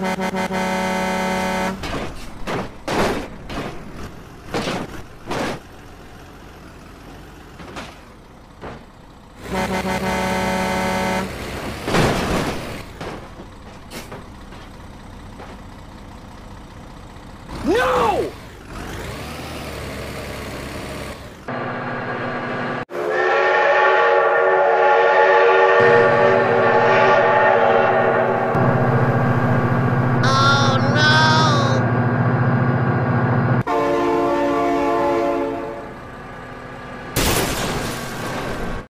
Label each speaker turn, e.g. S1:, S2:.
S1: No!